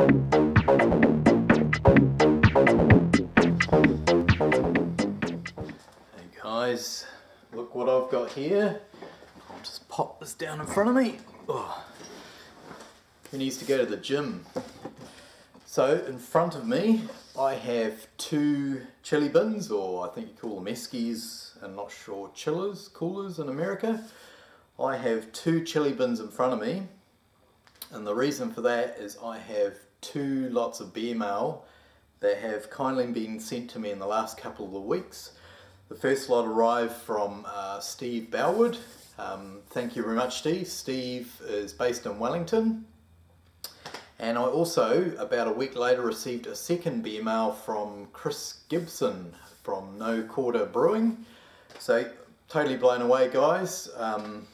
Hey guys, look what I've got here. I'll just pop this down in front of me. Oh. Who needs to go to the gym? So in front of me I have two chili bins or I think you call them eskies and not sure chillers, coolers in America. I have two chili bins in front of me and the reason for that is I have two lots of beer mail that have kindly been sent to me in the last couple of weeks. The first lot arrived from uh, Steve Bellward. Um, thank you very much Steve. Steve is based in Wellington. And I also, about a week later, received a second beer mail from Chris Gibson from No Quarter Brewing. So, totally blown away guys. Um,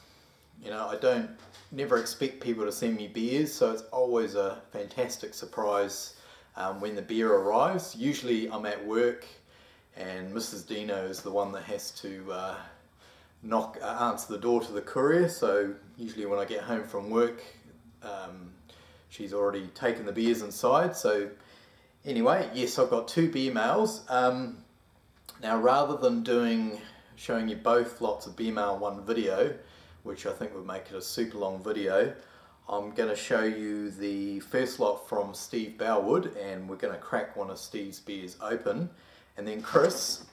you know, I don't never expect people to send me beers, so it's always a fantastic surprise um, when the beer arrives. Usually I'm at work and Mrs. Dino is the one that has to uh, knock, uh, answer the door to the courier. So usually when I get home from work, um, she's already taken the beers inside. So anyway, yes, I've got two beer mails. Um, now rather than doing, showing you both lots of beer mail one video, which I think would make it a super long video, I'm going to show you the first lot from Steve Bellward and we're going to crack one of Steve's beers open. And then Chris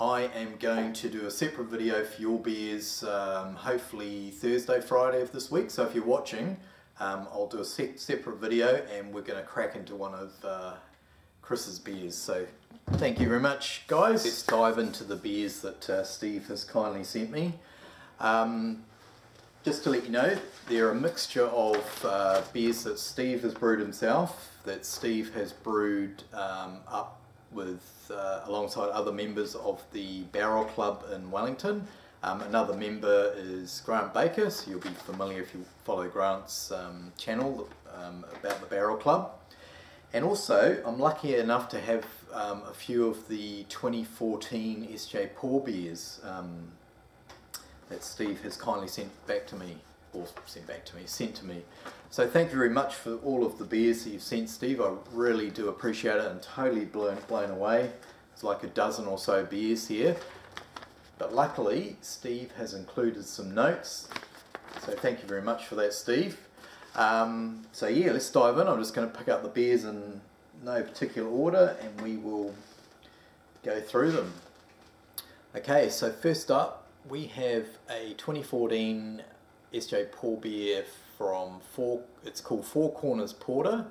I am going to do a separate video for your beers um, hopefully Thursday Friday of this week. So if you're watching um, I'll do a se separate video and we're going to crack into one of uh, Chris's beers so thank you very much guys let's dive into the beers that uh, Steve has kindly sent me um, just to let you know, they're a mixture of uh, beers that Steve has brewed himself, that Steve has brewed um, up with uh, alongside other members of the Barrel Club in Wellington. Um, another member is Grant Baker, so you'll be familiar if you follow Grant's um, channel um, about the Barrel Club. And also, I'm lucky enough to have um, a few of the 2014 SJ Pour beers um, that Steve has kindly sent back to me, or sent back to me, sent to me. So thank you very much for all of the beers that you've sent, Steve. I really do appreciate it and totally blown, blown away. It's like a dozen or so beers here. But luckily, Steve has included some notes. So thank you very much for that, Steve. Um, so yeah, let's dive in. I'm just going to pick up the beers in no particular order and we will go through them. Okay, so first up, we have a 2014 SJ Pour beer from four. It's called Four Corners Porter.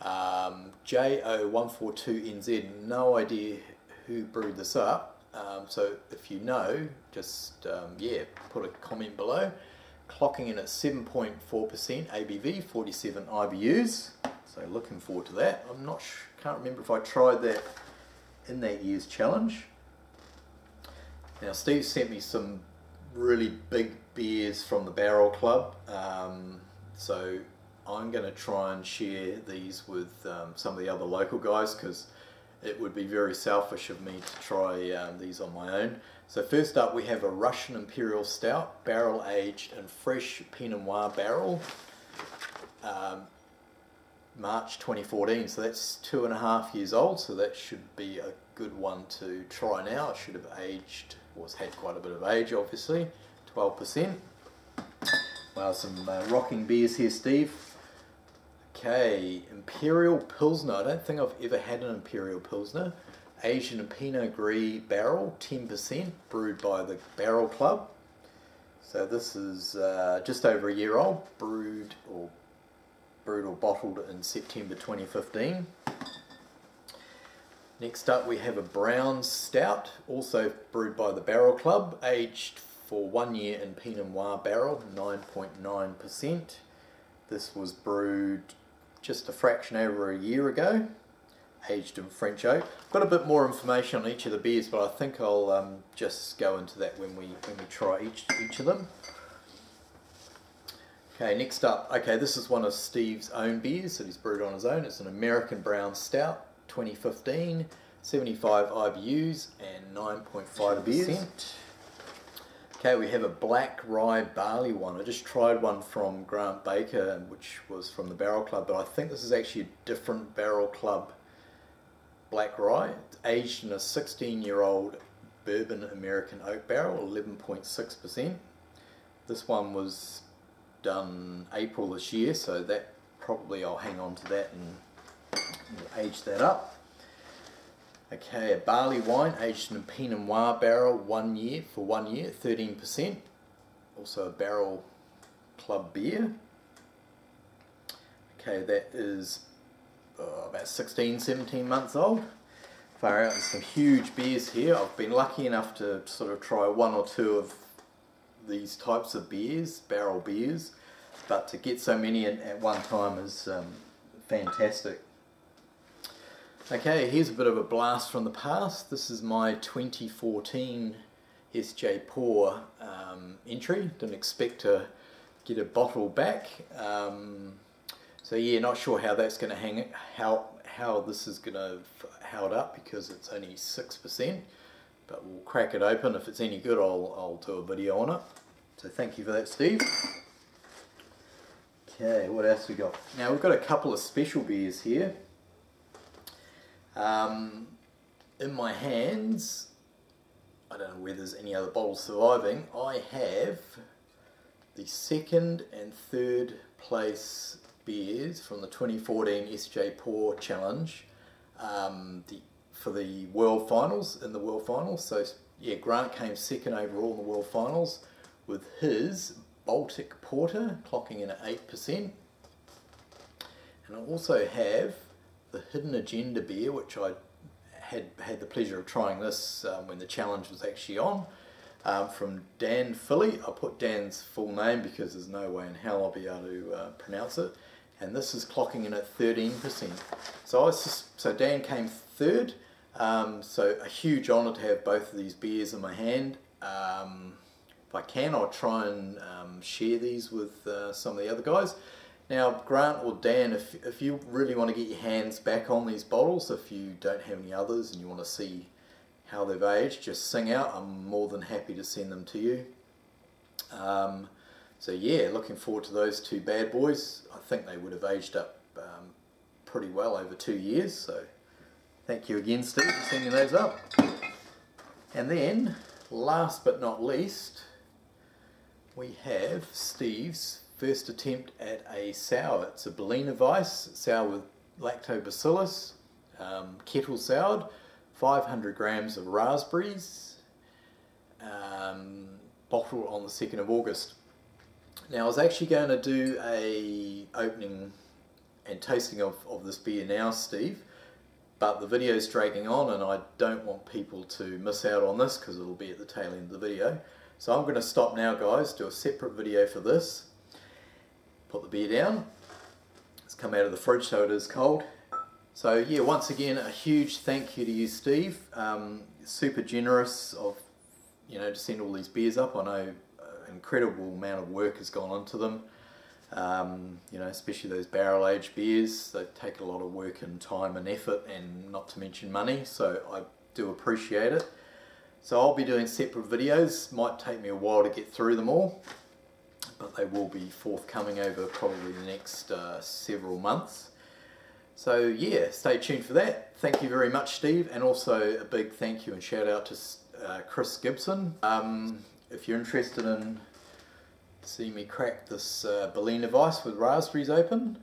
Um, JO142NZ. No idea who brewed this up. Um, so if you know, just um, yeah, put a comment below. Clocking in at 7.4% ABV, 47 IBUs. So looking forward to that. I'm not. sure, Can't remember if I tried that in that year's challenge. Now Steve sent me some really big beers from the Barrel Club, um, so I'm going to try and share these with um, some of the other local guys because it would be very selfish of me to try um, these on my own. So first up we have a Russian Imperial Stout, barrel aged in fresh Pinot Noir barrel, um, March 2014, so that's two and a half years old, so that should be a good one to try now. It should have aged was had quite a bit of age obviously, 12%. Well, some uh, rocking beers here, Steve. Okay, Imperial Pilsner. I don't think I've ever had an Imperial Pilsner. Asian Pinot Gris barrel, 10%, brewed by the Barrel Club. So this is uh, just over a year old, brewed or brewed or bottled in September 2015. Next up we have a brown stout, also brewed by the Barrel Club, aged for one year in Pinot Noir barrel, 9.9%. This was brewed just a fraction over a year ago, aged in French oak. I've got a bit more information on each of the beers, but I think I'll um, just go into that when we when we try each each of them. Okay, next up, okay, this is one of Steve's own beers that he's brewed on his own. It's an American Brown Stout, 2015, 75 IBUs and 9.5%. Okay, we have a black rye barley one. I just tried one from Grant Baker, which was from the Barrel Club, but I think this is actually a different Barrel Club black rye. It's aged in a 16 year old bourbon American oak barrel, 11.6%. This one was done April this year, so that probably I'll hang on to that and age that up. Okay, a barley wine aged in a Pinot Noir barrel one year for one year, 13%. Also a barrel club beer. Okay, that is uh, about 16, 17 months old. Far out, some huge beers here. I've been lucky enough to sort of try one or two of these types of beers, barrel beers, but to get so many at one time is um, fantastic. Okay, here's a bit of a blast from the past. This is my 2014 SJ Pour um, entry. Didn't expect to get a bottle back. Um, so yeah, not sure how that's going to hang, how how this is going to held up because it's only six percent. But we'll crack it open. If it's any good, I'll I'll do a video on it. So thank you for that, Steve. Okay, what else we got? Now we've got a couple of special beers here. Um, in my hands, I don't know whether there's any other bottles surviving, I have the second and third place beers from the 2014 SJ Pour Challenge um, the, for the World Finals, in the World Finals. So yeah, Grant came second overall in the World Finals with his Baltic Porter clocking in at 8%. And I also have the Hidden Agenda beer, which I had had the pleasure of trying this um, when the challenge was actually on. Um, from Dan Philly. I put Dan's full name because there's no way in hell I'll be able to uh, pronounce it. And this is clocking in at 13%. So I just, so Dan came third. Um, so a huge honour to have both of these beers in my hand. Um, if I can, I'll try and um, share these with uh, some of the other guys. Now, Grant or Dan, if, if you really want to get your hands back on these bottles, if you don't have any others and you want to see how they've aged, just sing out. I'm more than happy to send them to you. Um, so yeah, looking forward to those two bad boys. I think they would have aged up um, pretty well over two years. So thank you again, Steve, for sending those up. And then, last but not least, we have Steve's first attempt at a sour. It's a Berliner Weiss sour with lactobacillus, um, kettle soured, 500 grams of raspberries, um, bottled on the 2nd of August. Now I was actually going to do a opening and tasting of, of this beer now, Steve, but the video is dragging on and I don't want people to miss out on this because it'll be at the tail end of the video. So I'm going to stop now guys, do a separate video for this put the beer down. It's come out of the fridge so it is cold. So yeah, once again, a huge thank you to you, Steve. Um, super generous of, you know, to send all these beers up. I know an incredible amount of work has gone into them. Um, you know, especially those barrel aged beers. They take a lot of work and time and effort and not to mention money. So I do appreciate it. So I'll be doing separate videos. Might take me a while to get through them all but they will be forthcoming over probably the next uh, several months. So yeah, stay tuned for that. Thank you very much, Steve, and also a big thank you and shout out to uh, Chris Gibson. Um, if you're interested in seeing me crack this uh, Berliner with raspberries open,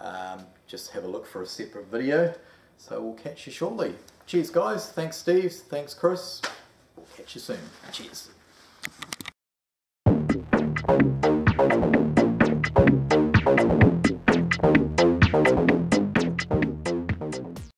um, just have a look for a separate video. So we'll catch you shortly. Cheers, guys. Thanks, Steve. Thanks, Chris. We'll catch you soon. Cheers. Thank you.